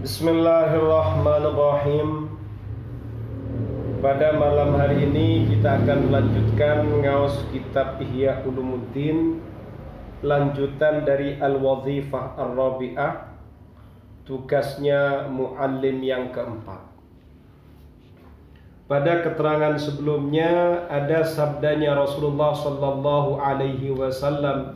Bismillahirrahmanirrahim Pada malam hari ini kita akan melanjutkan ngawas kitab Ihya Ulumuddin Lanjutan dari Al-Wazifah Ar-Rabi'ah Tugasnya muallim yang keempat pada keterangan sebelumnya ada sabdanya Rasulullah sallallahu alaihi wasallam.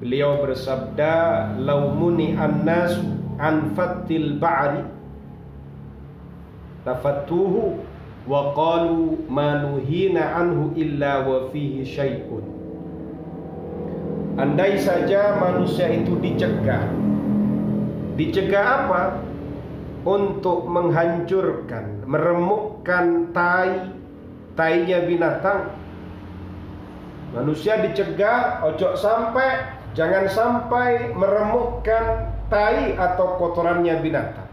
Beliau bersabda, "Laumuni an-nas an fattil ba'ri lafattuhu wa qalu ma nuhina anhu illa wa fihi syai'un." Andai saja manusia itu dicegah. Dicegah apa? untuk menghancurkan, meremukkan tai, tainya binatang. Manusia dicegah, ojo sampai, jangan sampai meremukkan tai atau kotorannya binatang.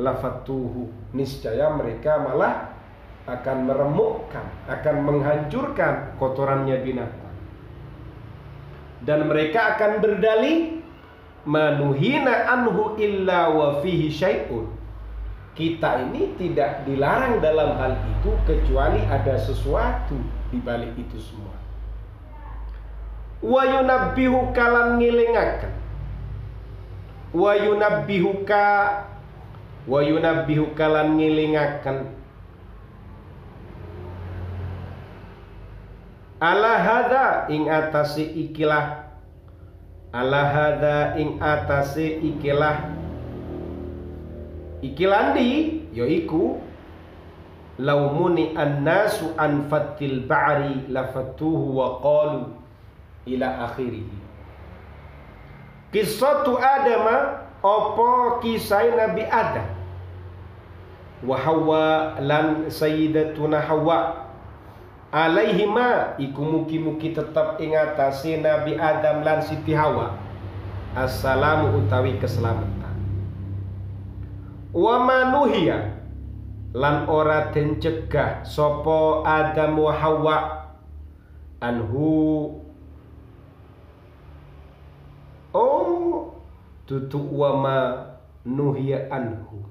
Lafatuhu, niscaya mereka malah akan meremukkan, akan menghancurkan kotorannya binatang. Dan mereka akan berdalih manuhina anhu illa wa fihi syai'un. Kita ini tidak dilarang dalam hal itu kecuali ada sesuatu di balik itu semua. Wa yunabbihu kalan ngilingaken. Wa yunabbihuka wa yunabbihu kalan ngilingaken. Ala hadza ing atase ikilah. Ala hadza ing atase ikilah. Ikilandi yaiku laumuni annasu an fatil ba'ri lafatuhu wa qalu ila akhirih Kisatu Adama opo kisah Nabi Adam? Wa Hawa lan sayyidatuna Hawa. Alaihima iku mugi-mugi tetap ing atase Nabi Adam lan Siti Hawa. Assalamu utawi keselamatan. Wa manuhiya lan ora den cegah sapa Adam wa Hawa. Anhu oh tutuk wa ma nuhiya anhu.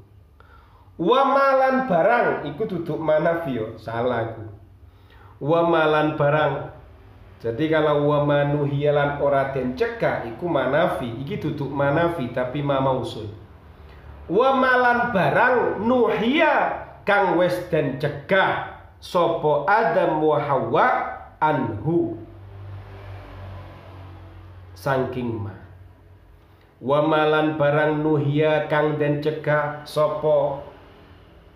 Wa malan barang iku duduk manafio salah aku. Wamalan barang. Jadi kalau wamanu hialan ora den cegah iku manafi iki duduk manafi tapi ma mausul wamalan barang nuhia kang wes den cegah sopo Adam wa Hawa anhu. Saking ma wamalan barang nuhia kang den cegah sopo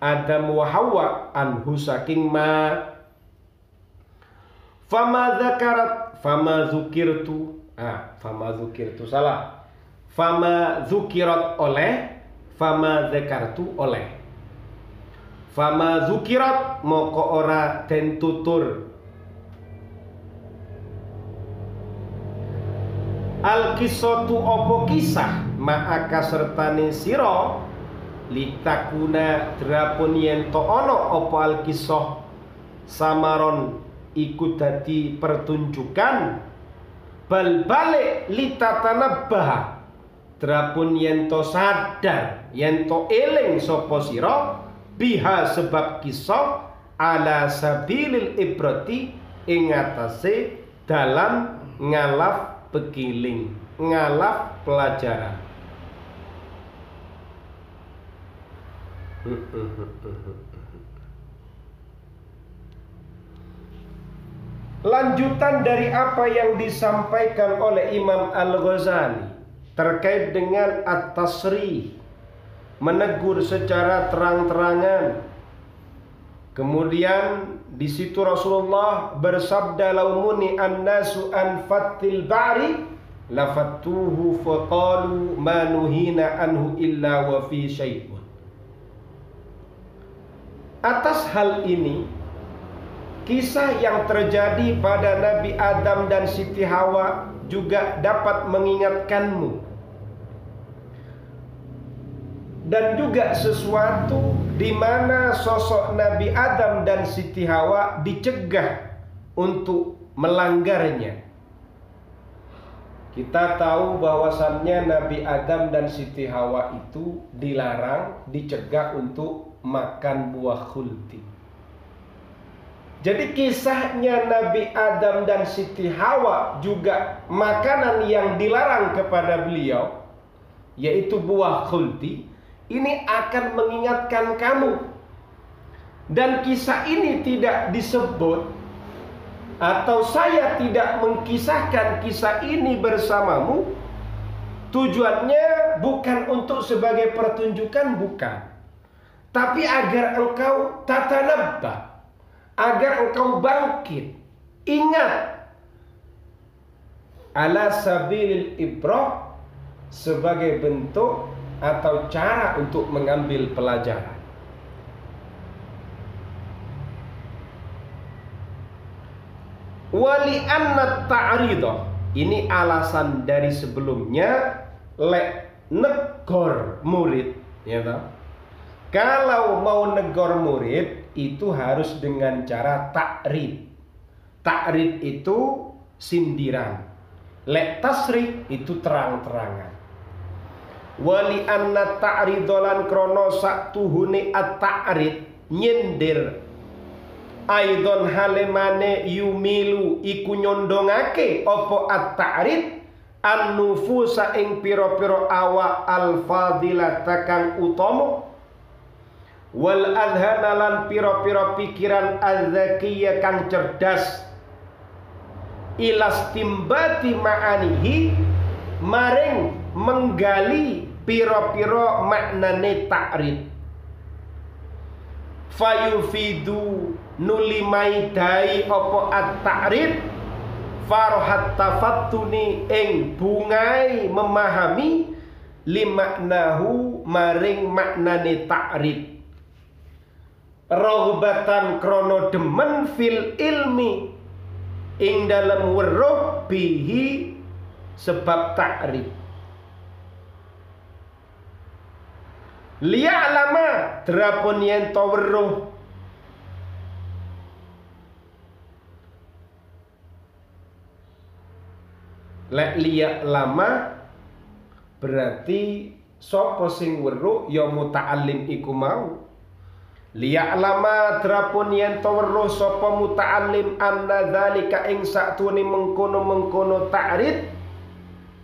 Adam wa Hawa anhu saking ma. Fama zakarat Fama zukirtu. Ah, fama zukirtu salah. Fama zukirat oleh Fama zakartu oleh. Fama zukirat Moko ora den tutur Al kisotu opo kisah? Ma'aka sertane siro Litakuna drapun yento ono opo al kisoh Samaron ikut dadi pertunjukan. Bal balik litatanabbaha. Drapun yento sadar yento eling sapa sira? Biha sebab kisah ala sabilil ibrati ing atase dalam ngalaf pekiling ngalaf pelajaran Lanjutan dari apa yang disampaikan oleh Imam Al-Ghazali terkait dengan at-tasrih menegur secara terang-terangan. Kemudian di situ Rasulullah bersabda laumuni annasu an fatil ba'ri lafattuhu faqalu ma nuhina anhu illa wa fi syai'un. Atas hal ini Kisah yang terjadi pada Nabi Adam dan Siti Hawa juga dapat mengingatkanmu dan juga sesuatu di mana sosok Nabi Adam dan Siti Hawa dicegah untuk melanggarnya. Kita tahu bahwasannya Nabi Adam dan Siti Hawa itu dilarang, dicegah untuk makan buah khuldi. Jadi kisahnya Nabi Adam dan Siti Hawa juga makanan yang dilarang kepada beliau yaitu buah khuldi ini akan mengingatkan kamu. Dan kisah ini tidak disebut atau saya tidak mengkisahkan kisah ini bersamamu. Tujuannya bukan untuk sebagai pertunjukan bukan. Tapi agar engkau tatanabba agar engkau bangkit. Ingat. Ala sabilil ibrah sebagai bentuk atau cara untuk mengambil pelajaran. Wali anna ta'ridah ini alasan dari sebelumnya lek negor murid ya toh. Kalau mau negor murid itu harus dengan cara takrid. Takrid itu sindiran. Lek tasrik itu terang-terangan. Wali anna ta'ridolan krono saktuhune at-ta'rid nyindir. Aidon halemane yumilu iku nyondongake opo at-ta'rid? An-nufusa ing piro-piro awa al-fadilata kang utomo wal adhanalan piro-piro pikiran adzakiyah kang cerdas. Ilas timbati ma'anihi maring menggali piro-piro maknane ta'rid fayufidu nulimai dai opo at-ta'rid farhat tafattuni ing bungai memahami limaknahu maring maknane ta'rid rohbatan krono demen fil ilmi ing dalam weruh bihi sebab takrib lama drapun yen to weruh. Lek liya lama berarti sapa sing weruh ya muta'allim iku mau. Lama drapun yen to weruh sapa muta'allim anna dzalika ing satune mengkono-mengkono ta'rid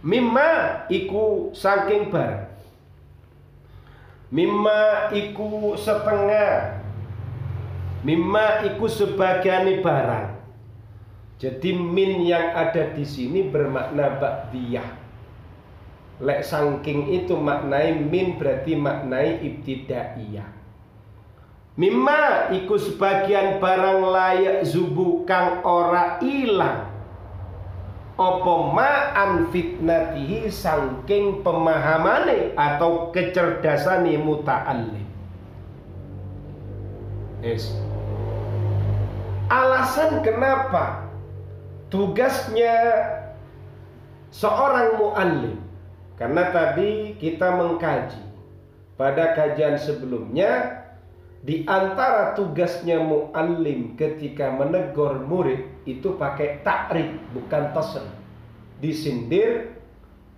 mimma iku saking bar mimma iku setengah. Mimma iku sebagian barang. Jadi min yang ada di sini bermakna ba'diyah lek saking itu maknai min berarti maknai ibtidaiyah. Mimma iku sebagian barang layak zubu kang ora ilang Opo ma'an fitnatihi sangking pemahamane atau kecerdasane muta'allim? Yes. Alasan kenapa tugasnya seorang mu'allim? Karena tadi kita mengkaji pada kajian sebelumnya di antara tugasnya muallim ketika menegur murid itu pakai takrib bukan tasr. Disindir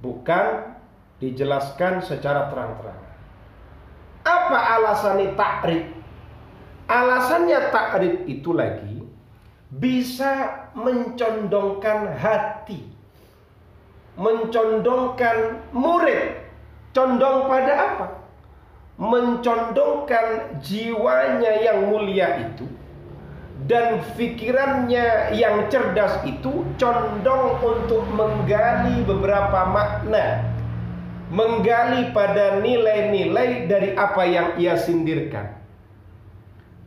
bukan dijelaskan secara terang-terang. Apa alasannya takrib? Alasannya takrib itu lagi bisa mencondongkan hati. Mencondongkan murid. Condong pada apa? mencondongkan jiwanya yang mulia itu dan pikirannya yang cerdas itu condong untuk menggali beberapa makna menggali pada nilai-nilai dari apa yang ia sindirkan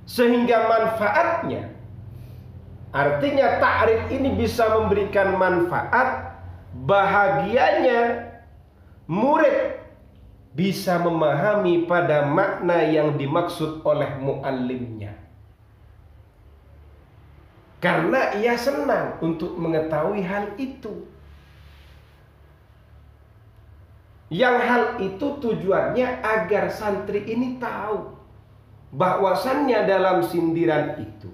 sehingga manfaatnya artinya ta'rif ini bisa memberikan manfaat bahagianya murid bisa memahami pada makna yang dimaksud oleh muallimnya. Karena ia senang untuk mengetahui hal itu. Yang hal itu tujuannya agar santri ini tahu bahwasannya dalam sindiran itu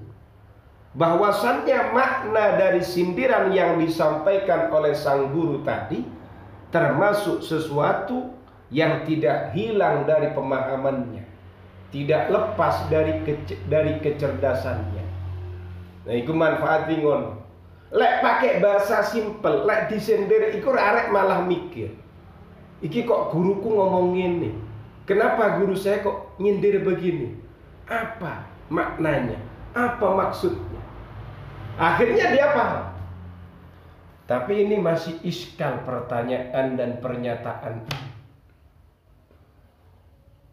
bahwasannya makna dari sindiran yang disampaikan oleh sang guru tadi termasuk sesuatu yang tidak hilang dari pemahamannya, tidak lepas dari kece dari kecerdasannya. Nah, itu manfaat ngono. Lek pakai bahasa simpel, lek disender iku arek malah mikir. Iki kok guruku ngomong ini. Kenapa guru saya kok nyindir begini? Apa maknanya? Apa maksudnya? Akhirnya dia paham. Tapi ini masih iskal pertanyaan dan pernyataan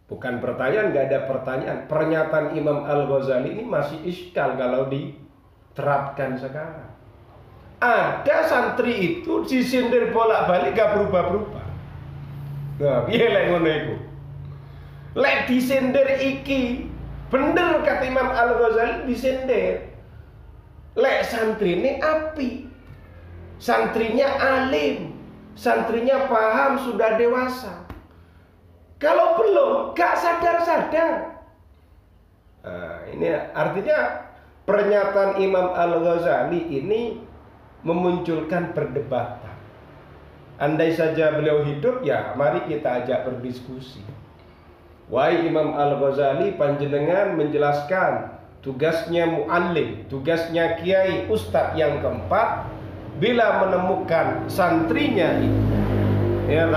Bukan pertanyaan, nggak ada pertanyaan. Pernyataan Imam Al Ghazali ini masih iskal kalau diterapkan sekarang. Ada santri itu disindir bolak-balik gak berubah-berubah. Nah, piye lek ngono iku? Lek disindir iki, bener kata Imam Al Ghazali disindir. Lek santri ini api. Santrinya alim. Santrinya paham sudah dewasa. Kalau belum, gak sadar-sadar. Nah, ini artinya pernyataan Imam Al-Ghazali ini memunculkan perdebatan. Andai saja beliau hidup, ya mari kita ajak berdiskusi. Wahai Imam Al-Ghazali, panjenengan menjelaskan tugasnya muallim, tugasnya kiai ustadz yang keempat bila menemukan santrinya itu ya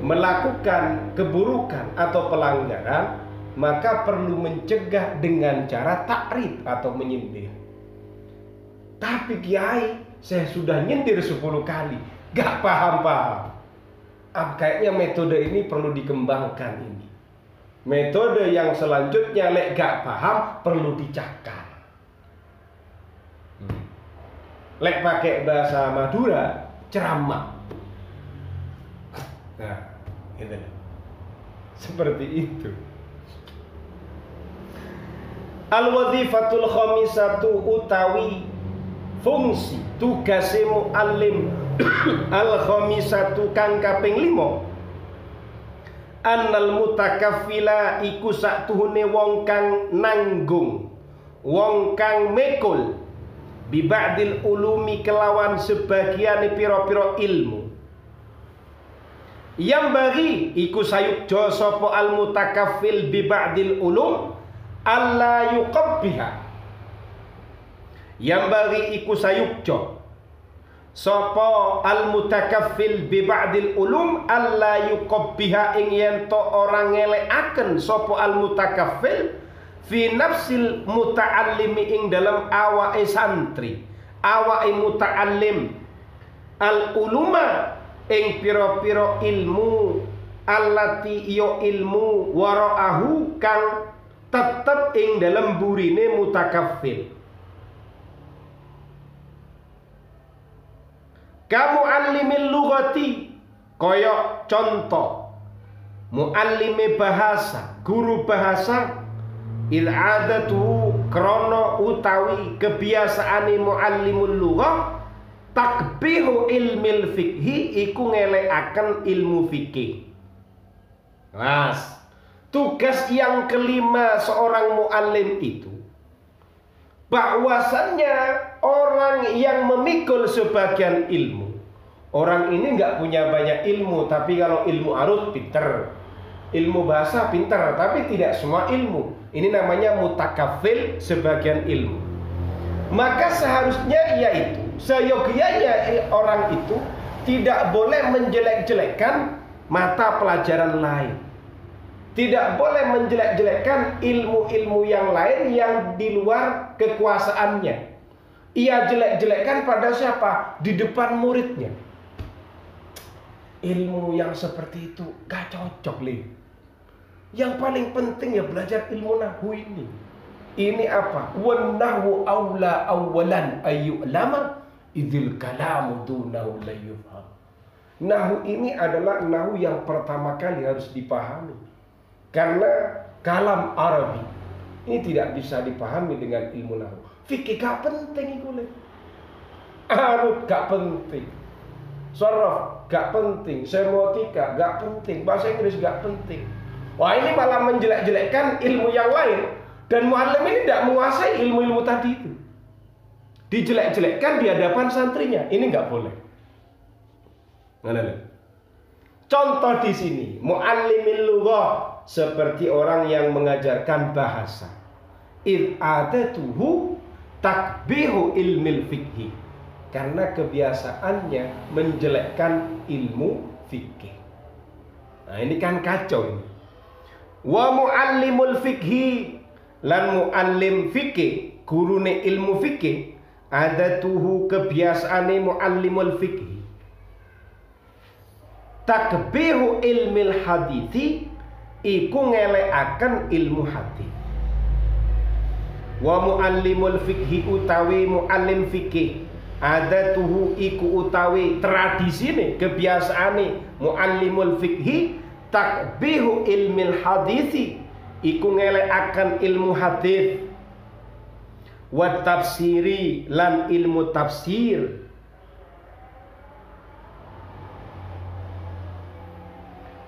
melakukan keburukan atau pelanggaran maka perlu mencegah dengan cara takrib atau menyindir. Tapi kiai, saya sudah nyindir 10 kali, gak paham-paham. Ah, kayaknya metode ini perlu dikembangkan ini. Metode yang selanjutnya lek gak paham perlu dicakar. Hmm. Lek pakai bahasa Madura, ceramah. Nah, Gitu. Seperti itu. Al wazifatul khamisatu utawi fungsi tugas muallim. Al khamisatu kang kaping 5 annal mutakaffila iku saktuhune wong kang nanggung wong kang mekul. Bibadil ulumi kelawan sebagian piro-piro ilmu. Yang bagi iku sayukjo sopo al mutakaffil bi ba'dil ulum alla yuqabbiha. Yang bagi iku sayukjo. Sopo al mutakaffil bi ba'dil ulum alla yuqabbiha ing yento orang akan sopo al mutakaffil fi nafsil muta'allimi ing dalam awake santri. Awake muta'allim. Al uluma ing piro-piro ilmu allati iyo ilmu waraahu kang tetep ing dalam burine mutakaffil kamu alimil lugati koyok contoh muallime bahasa guru bahasa il adatu krono utawi kebiasaane muallimul lughah takbihu ilmil fikhi iku ngelekaken ilmu fikih. Mas, tugas yang kelima seorang muallim itu bahwasannya orang yang memikul sebagian ilmu. Orang ini nggak punya banyak ilmu tapi kalau ilmu arut pinter. Ilmu bahasa pinter tapi tidak semua ilmu. Ini namanya mutakafil sebagian ilmu. Maka seharusnya ia itu seyogianya orang itu tidak boleh menjelek-jelekkan mata pelajaran lain. Tidak boleh menjelek-jelekkan ilmu-ilmu yang lain yang di luar kekuasaannya. Ia jelek-jelekkan pada siapa? Di depan muridnya. Ilmu yang seperti itu gak cocok, Li. Yang paling penting ya belajar ilmu nahu ini. Ini apa? Wanahu awla awalan lama idil kalamu dunahu la yufham. Nahu ini adalah nahu yang pertama kali harus dipahami. Karena kalam Arabi ini tidak bisa dipahami dengan ilmu nahu. Fikih gak penting itu. Arut gak penting. Sorof gak penting. Semotika gak penting. Bahasa Inggris gak penting. Wah ini malah menjelek-jelekkan ilmu yang lain. Dan muallim ini tidak menguasai ilmu-ilmu tadi itu. dijelek-jelekkan di hadapan santrinya. Ini nggak boleh. Mana Contoh di sini, muallimin lughah seperti orang yang mengajarkan bahasa. Id adatuhu takbihu ilmil fikhi. Karena kebiasaannya menjelekkan ilmu fikih. Nah, ini kan kacau ini. Wa muallimul fikhi lan muallim fikih, gurune ilmu fikih, adatuhu kebiasaane muallimul fikhi takbihu ilmil hadithi iku ngelekaken ilmu hadis wa muallimul fikhi utawi muallim fikih ada tuhu iku utawi tradisine kebiasaane muallimul fikhi takbihu ilmil hadithi iku ngelekaken ilmu hadis. Wa tafsiri lan ilmu tafsir.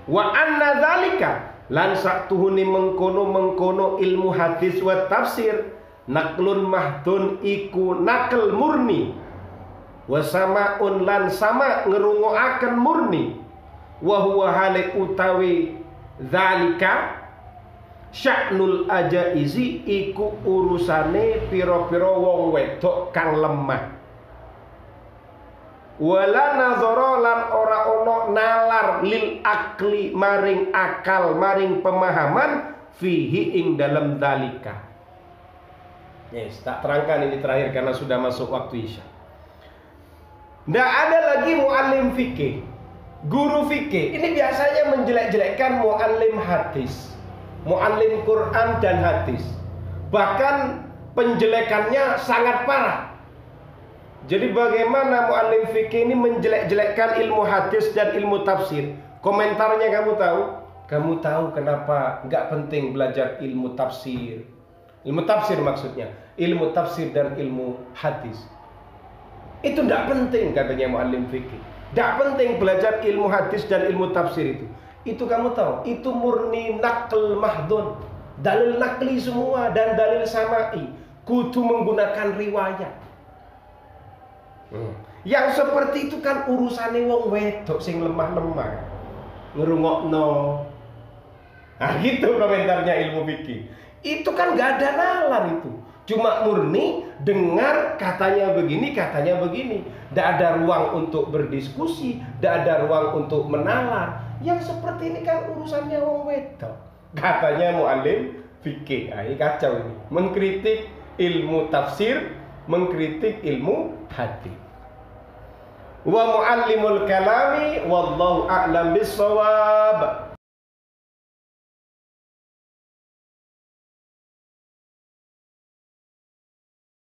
Wa anna dzalika lan saktuhuni mengkono-mengkono ilmu hadis wa tafsir naklun mahdun iku nakal murni. Wa samaun lan sama ngerungoaken murni. Wa huwa hale utawi dzalika sya'nul ajaizi iku urusane pira-pira wong wedok kang lemah wala nazara lan ora ono nalar lil akli maring akal maring pemahaman fihi ing dalam dalika. Yes tak terangkan ini terakhir karena sudah masuk waktu isya. Tidak ada lagi muallim fikih guru fikih. Ini biasanya menjelek-jelekkan muallim hadis muallim Quran dan hadis. Bahkan penjelekannya sangat parah jadi bagaimana muallim fikih ini menjelek-jelekkan ilmu hadis dan ilmu tafsir? Komentarnya kamu tahu? Kamu tahu kenapa nggak penting belajar ilmu tafsir? Ilmu tafsir maksudnya, ilmu tafsir dan ilmu hadis. Itu tidak penting katanya muallim fikih. Tidak penting belajar ilmu hadis dan ilmu tafsir itu. Itu kamu tahu, itu murni nakal mahdun. Dalil nakli semua dan dalil samai. Kudu menggunakan riwayat. Hmm. Yang seperti itu kan urusannya wong wedok sing lemah-lemah. Ngerungokno. Nah gitu komentarnya ilmu fikih. Itu kan gak ada nalar itu. Cuma murni dengar katanya begini, katanya begini. Tidak ada ruang untuk berdiskusi, tidak ada ruang untuk menalar. Yang seperti ini kan urusannya wong wedok. Katanya mualim fikih. Nah, kacau ini. Mengkritik ilmu tafsir, mengkritik ilmu hadis wa muallimul kalami wallahu a'lam bisawab